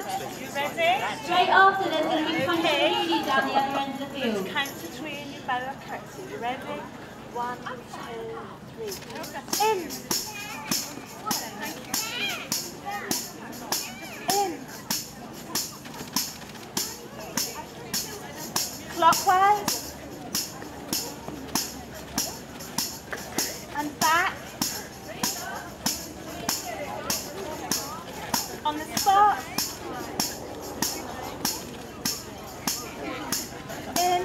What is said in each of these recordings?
You ready? Straight after there's going to be Punch Mooney down the other end of the field. Count to three and you better count to. You ready? One, two, three. In. In. Clockwise. And back. On the spot. In.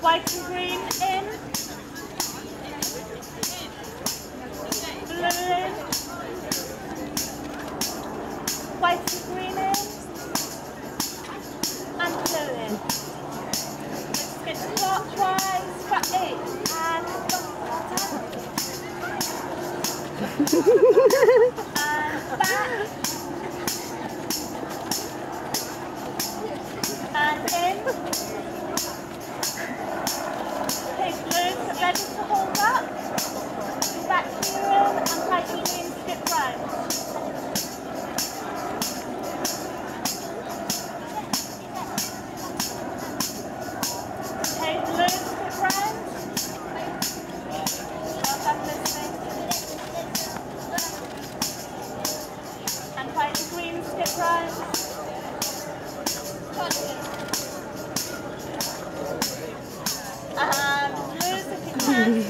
White and green in. Blue in. White and green and back.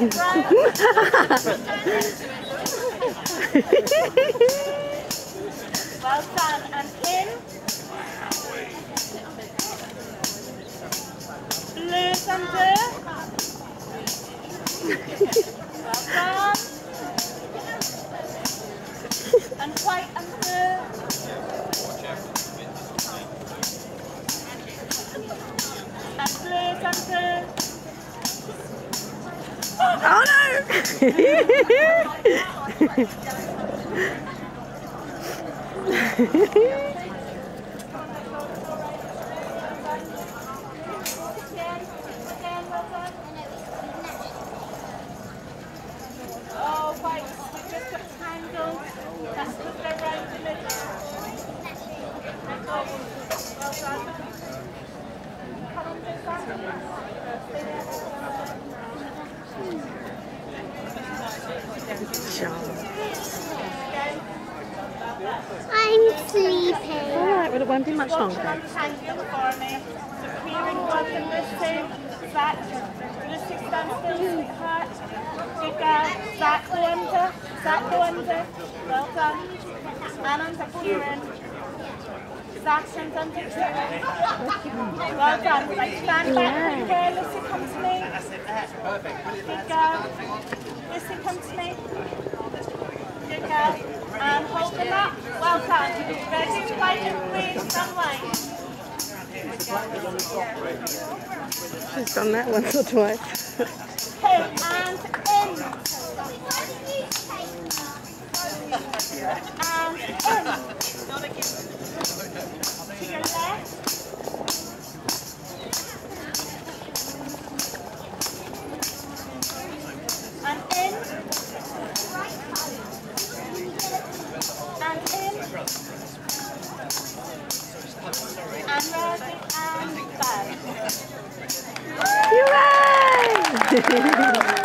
Well done. And in. Blues under. Well done. And white. And blues under. Again, again, Oh, well done. Oh, white, we just got tangled. That's the go round the middle. Well done. Come on, this side. Stay there. Again. I'm sleeping. Alright, well it won't be much Watch longer. an for me. So clearing work and lifting. Back. Lucy, stand still, sweetheart. Good girl. Back go under. Back go under. Well done. And under clearing. Zach and under clearing. Well done. Right, stand back. Good girl. Lucy, come to me. Good girl. Lucy, come to me. And hold them up. Well done. Ready, white and green, white. She's done that once or twice. Okay, and in. And in. To your left. Gracias.